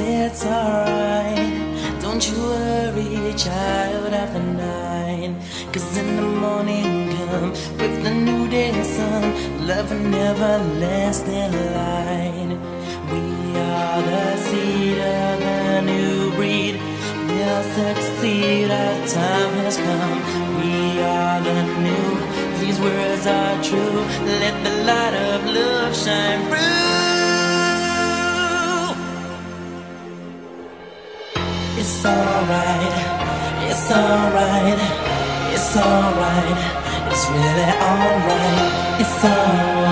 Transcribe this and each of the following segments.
it's alright. Don't you worry, child the night. Cause in the morning come with the new day sun, love and everlasting light. We are the seed of a new breed. We'll succeed, our time has come. We are the new, these words are true. Let the light of love shine through. It's alright, it's alright, it's alright, it's really alright, it's alright,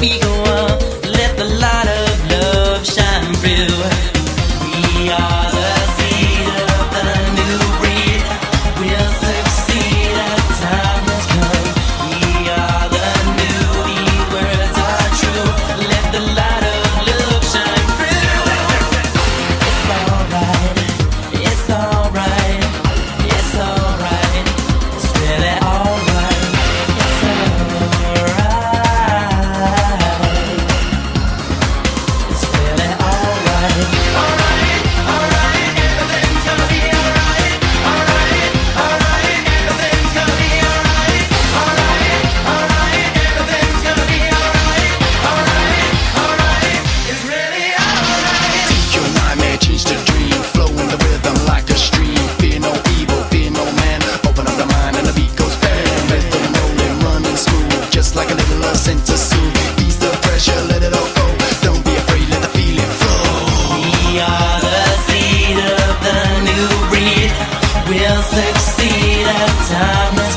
beat Nada.